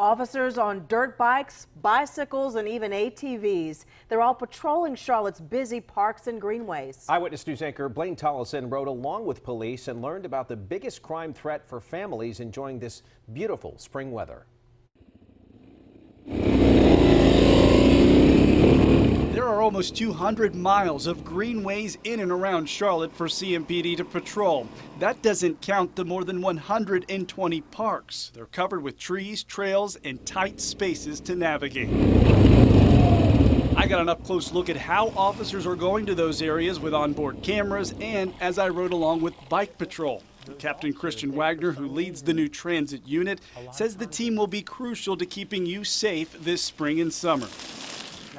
Officers on dirt bikes, bicycles, and even ATVs. They're all patrolling Charlotte's busy parks and greenways. Eyewitness News anchor Blaine Tolison rode along with police and learned about the biggest crime threat for families enjoying this beautiful spring weather. There are almost 200 miles of greenways in and around Charlotte for CMPD to patrol. That doesn't count the more than 120 parks. They're covered with trees, trails, and tight spaces to navigate. I got an up close look at how officers are going to those areas with onboard cameras and as I rode along with Bike Patrol. Captain Christian Wagner, who leads the new transit unit, says the team will be crucial to keeping you safe this spring and summer.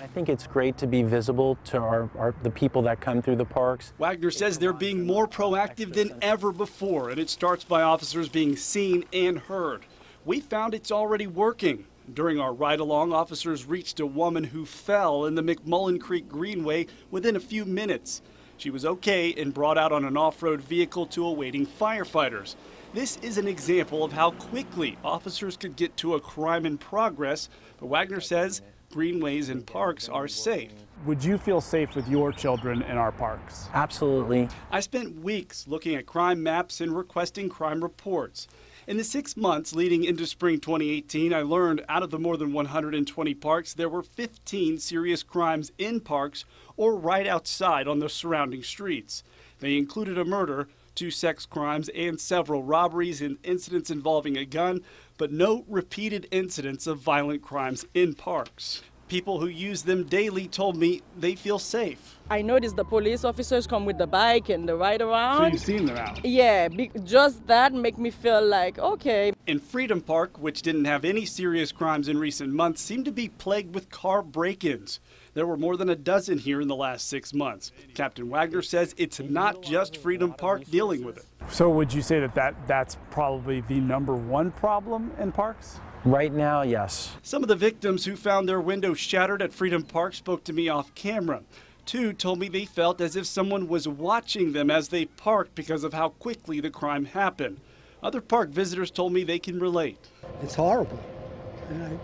I think it's great to be visible to our, our, the people that come through the parks. Wagner says they're being more proactive than ever before, and it starts by officers being seen and heard. We found it's already working. During our ride along, officers reached a woman who fell in the McMullen Creek Greenway within a few minutes. She was okay and brought out on an off road vehicle to awaiting firefighters. This is an example of how quickly officers could get to a crime in progress, but Wagner says greenways and parks are safe. Would you feel safe with your children in our parks? Absolutely. I spent weeks looking at crime maps and requesting crime reports. In the six months leading into spring 2018, I learned out of the more than 120 parks, there were 15 serious crimes in parks or right outside on the surrounding streets. They included a murder, two sex crimes, and several robberies and incidents involving a gun, but no repeated incidents of violent crimes in parks. People who use them daily told me they feel safe. I noticed the police officers come with the bike and the ride around. So you've seen them out? Yeah, just that make me feel like, okay. In Freedom Park, which didn't have any serious crimes in recent months, seemed to be plagued with car break-ins. There were more than a dozen here in the last six months. Captain Wagner says it's not just Freedom Park dealing with it. So would you say that, that that's probably the number one problem in parks? Right now, yes. Some of the victims who found their windows shattered at Freedom Park spoke to me off camera. Two told me they felt as if someone was watching them as they parked because of how quickly the crime happened. Other park visitors told me they can relate. It's horrible.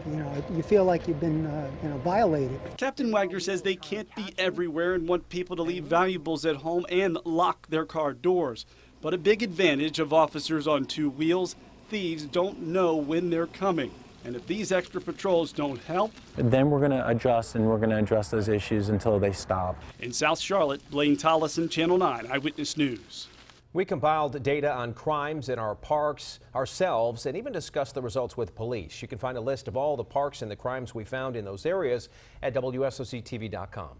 You know, you feel like you've been, uh, you know, violated. Captain Wagner says they can't be everywhere and want people to leave valuables at home and lock their car doors. But a big advantage of officers on two wheels thieves don't know when they're coming. And if these extra patrols don't help, then we're going to adjust and we're going to address those issues until they stop. In South Charlotte, Blaine Tolison, Channel 9 Eyewitness News. We compiled data on crimes in our parks ourselves and even discussed the results with police. You can find a list of all the parks and the crimes we found in those areas at WSOCTV.com.